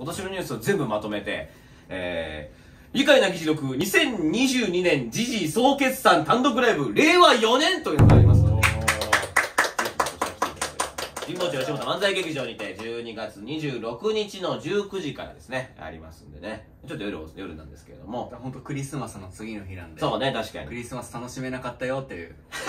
今年のニュースを全部まとめて、えー、愉快な議事録2022年時事総決算単独ライブ令和4年というのがありますので、神保町吉本漫才劇場にて12月26日の19時からですね、ありますんでね。ちょっと夜、夜なんですけれども。本当クリスマスの次の日なんでそうね、確かに。クリスマス楽しめなかったよっていう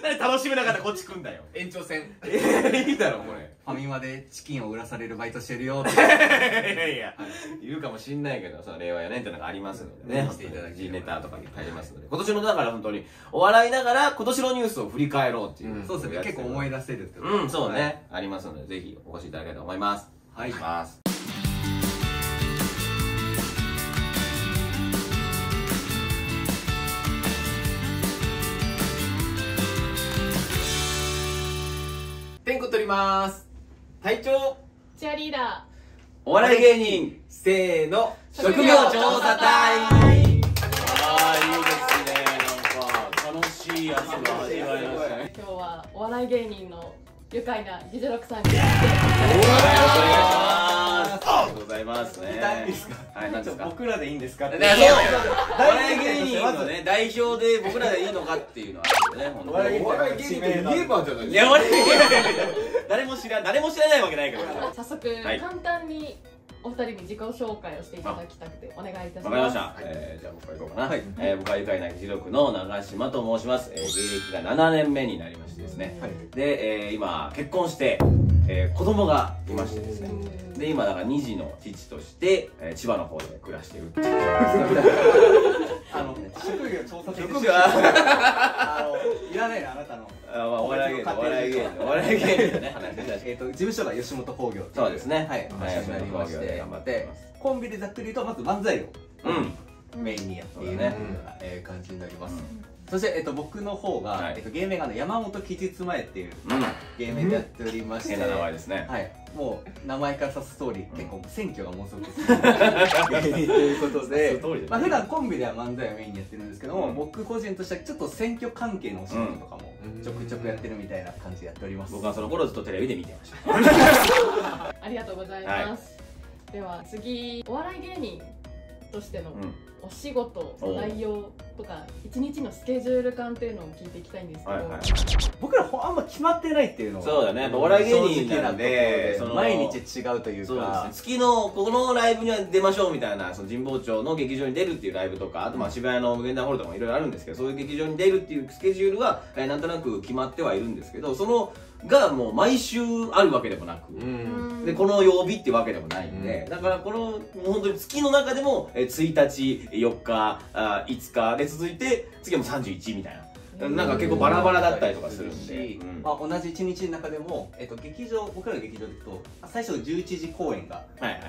なんで楽しめなかったらこっち来んだよ。延長戦えいいだろ、これ。ファミマでチキンを売らされるバイトしてるよっていやいや、言うかもしんないけど、その令和4年っていうのがありますのでね。していただき G ネタとかに入りますので。今年のだから本当に、お笑いながら今年のニュースを振り返ろうっていう。そうですね結構思い出せるってことうん、そうね。ありますので、ぜひお越しいただければと思います。はいお願します。ます。隊長。チアリーダお笑い芸人、せーの。職業調査隊。ああ、いいですね。なんか、楽しいやつが今日はお笑い芸人の愉快な議事録さんに来てお願いします。ありがとうございますね。いいですか？はい、何ですか？僕らでいいんですかね、そうよ。お笑い芸人のね、代表で僕らでいいのかっていうのはあるよね、本当に。お笑い芸人といえばじゃないいや、俺、誰も知ら、誰も知らないわけないけど。わ早速、はい簡単にお二人に自己紹介をしていただきたくてお願いいたしますかりました。えー、じゃあ僕から行こうかな。えー、僕は愉快な記録の長島と申します。えー、芸歴が7年目になりましてですね。で、えー、今、結婚して、えー、子供がいましてですね。で、今、だから2児の父として、えー、千葉の方で暮らしているっていう。あの職業調査職業あのいらないなあなたのあまあ、お笑い芸人、お笑い芸人、お笑い芸人ね、えっと事務所が吉本興業そうですね。はいはい、場所になりまし吉本興業でて頑張って。コンビでざっくり言うとまず漫才をうん。メインにやっているそうだねえー感じになりますそして、えっと、僕の方が、はい。えっと、芸名が、ね、山本期日前っていううん。芸名でやっておりまして、変な名前ですね。はい、もう名前から指す通り、結構選挙がものすごく好き芸人 ということで指す通りでね。まあ普段コンビでは漫才をメインにやってるんですけども、うん。僕個人としてはちょっと選挙関係のお仕事とかもちょくちょくやってるみたいな感じでやっております、僕はその頃ずっとテレビで見てました。ありがとうございます、では次お笑い芸人としてのうん。お仕事お内容とか一日のスケジュール感っていうのを聞いていきたいんですけど、はいはい。僕らほあんま決まってないっていうのがそうだね。お笑い芸人なんで毎日違うというそうですかね。月のこのライブには出ましょうみたいなその神保町の劇場に出るっていうライブとかあとまあ渋谷の無限大ホールとかもいろいろあるんですけどそういう劇場に出るっていうスケジュールは、えーなんとなく決まってはいるんですけどそのがもう毎週あるわけでもなく、うんでこの曜日っていうわけでもないんで、だからこのもう本当に月の中でもえー1日4日あ5日で続いて次はもう31みたいな。なんか結構バラバラだったりとかするんで、しうん。まあ、同じ一日の中でも、えっと、劇場僕らの劇場で行くと最初11時公演が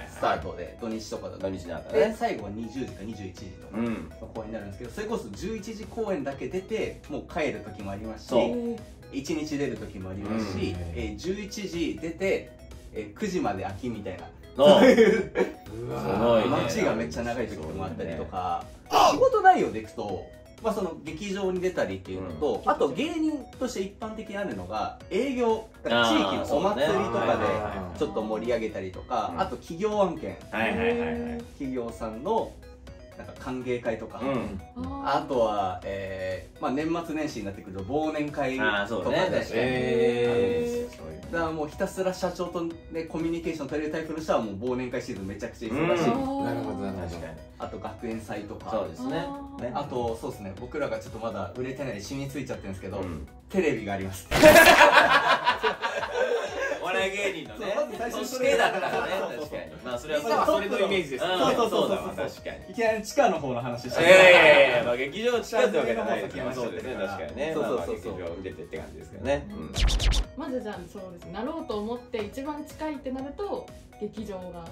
スタートで、土日とかだと。土日なんだでね最後は20時か21時とかうん。の公演になるんですけどそれこそ11時公演だけ出てもう帰る時もありますしそう。え1日出る時もありますし、うん。えー11時出て、えー9時まで空きみたいな。の そう。いう街がめっちゃ長い時もあったりとか、仕事内容でいくと、まあ、その劇場に出たりっていうのと、うん。あと芸人として一般的にあるのが営業地域のお祭りとかでちょっと盛り上げたりとか、うん。あと企業案件。はいはいはいはい。企業さんの歓迎会とか、うん。ああとは、えーまあ、年末年始になってくると忘年会とああそうかでね確かにえあるんですよそういうだからもうひたすら社長と、ね、コミュニケーション取れるタイプの人はもう忘年会シーズンめちゃくちゃ忙しい、うん。なるほどなるほど。確かに。あと学園祭とか。そうですね。あとそうですね。僕らがちょっとまだ売れてないで染みついちゃってるんですけど、うん。テレビがあります。お 笑い芸人のねそうまず最初そにそれしてだからね確かに。まあそれはまあそれのイメージですうんそうそうそう。そうだわ確かに。いきなり地下の方の話しいやいやいやまあ劇場近いってわけじゃないですけどそうですね。確かにね。そうそうそうそう。劇場に出てって感じですけどね。うん。まずじゃあそうですね。なろうと思って一番近いってなると劇場が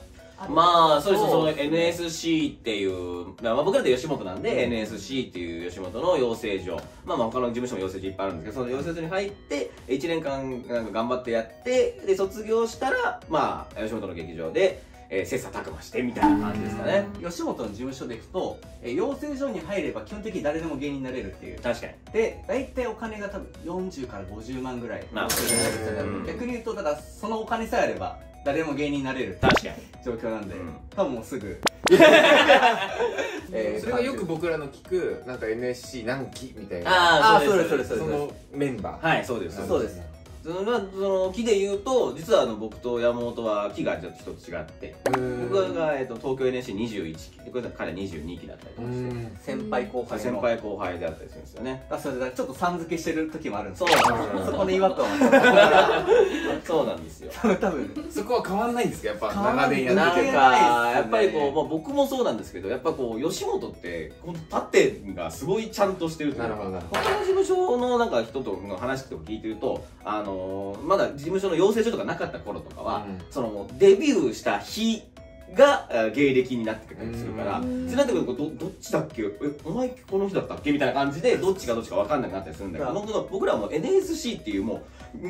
まあそうですそのそう NSC っていうまあ僕らで吉本なんで NSC っていう吉本の養成所。まあまあ他の事務所も養成所いっぱいあるんですけどその養成所に入って1年間なんか頑張ってやってで卒業したらまあ吉本の劇場でえー切磋琢磨してみたいな感じですかね。吉本の事務所でいくと、えー養成所に入れば基本的に誰でも芸人になれるっていう。確かに。で大体お金が多分40から50万ぐらい。まあ逆に言うとただそのお金さえあれば誰でも芸人になれる。確かに。状況なんで、うん。多分もうすぐ。えーそれがよく僕らの聞くなんか NSC 何期みたいな。あーあーそうですそうですそのメンバー。はいそうですそうですそのまあその木で言うと実はあの僕と山本は木がちょっと一つ違って僕が、えっと東京 NSC21 期。でこれ彼22期だったりとうかして。ん。先輩後輩の。先輩後輩であったりするんですよね。あそれだちょっとさん付けしてる時もあるんですそうけどなんですよ。そこで違和感は。そうなんですよ。多分。そこは変わんないんですか？やっぱ長年やってて。やっぱりこう、まあ、僕もそうなんですけどやっぱこう吉本って本当縦がすごいちゃんとしてるというか。なるほどなるほ他の事務所のなんか人との話とか聞いてると、あのーまだ事務所の養成所とかなかった頃とかは、うん。そのもうデビューした日があ芸歴になってたりするから、うってなってくるとどどっちだっけ？えお前この日だったっけ？みたいな感じでどっちかどっちか分かんなくなったりするんだけどうん。僕らはもう NSC っていうもう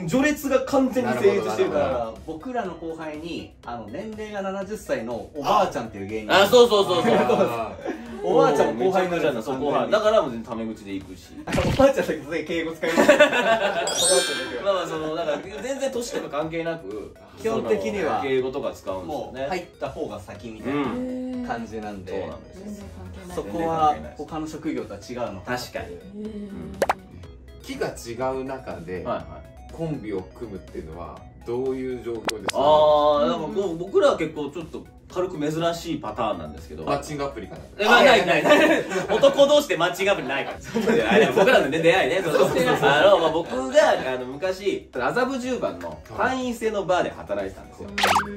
序列が完全に成立してるかだらから僕らの後輩にあの年齢が70歳のおばあちゃんっていう芸人。あそうそうそうそう。あ おばあちゃん後輩めちゃくちゃなそう後輩。だからもう全然タメ口で行くし。おばあちゃんだけど敬語使いますおばあちゃんだけまあまあそのだから全然年とか関係なく基本的にはその敬語とか使うんですよもうね入った方が先みたいうんな感じなんで、そうなんです全然関係ないそこは他の職業とは違うのかな。確かに。木が違う中ではいはいコンビを組むっていうのはどういう状況ですか？ああなんかこう僕らは結構ちょっと軽く珍しいパターンなんですけど。マッチングアプリかな。えまあないないない。男同士でマッチングアプリないから。僕らのね出会いね。そうそうあの、まあ、僕があの昔麻布十番の会員制のバーで働いてたんですよ。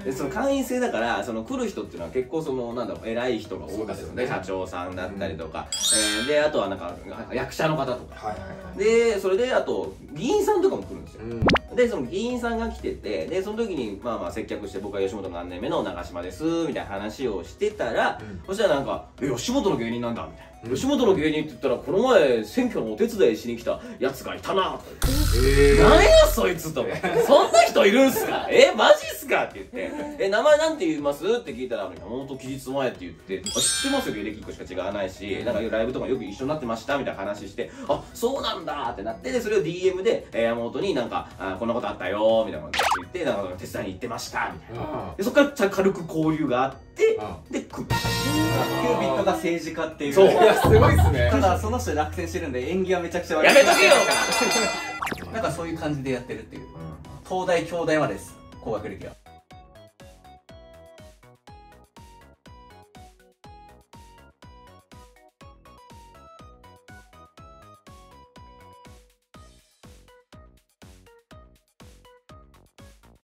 でその会員制だからその来る人っていうのは結構そのなんだろう偉い人が多かったですよね。社長さんだったりとか、えーであとはなんか役者の方とか。はいはいはい。でそれであと議員さんとかも来るんですよ。うんでその議員さんが来ててでその時にまあまあ接客して僕は吉本何年目の長島ですみたいな話をしてたら、うん。そしたらなんか「え吉本の芸人なんだ」みたいな。うん。吉本の芸人って言ったらこの前選挙のお手伝いしに来たやつがいたなとえ何やそいつと思って。そんな人いるんすか？えマジかって言ってえ名前なんて言います？って聞いたら山本期日前って言ってあ知ってますよ芸歴1個しか違わないしなんかライブとかよく一緒になってましたみたいな話してあそうなんだってなってでそれを DM で、えー山本になんかあこんなことあったよみたいなこと言ってなんか手伝いに行ってましたみたいな。あでそこからちゃ軽く交流があってあで組むキューピットが政治家っていう。そう。いやすごいっすね。ただその人落選してるんで演技はめちゃくちゃ悪い。やめとけよ なんかそういう感じでやってるっていう。東大京大までです。高学歴は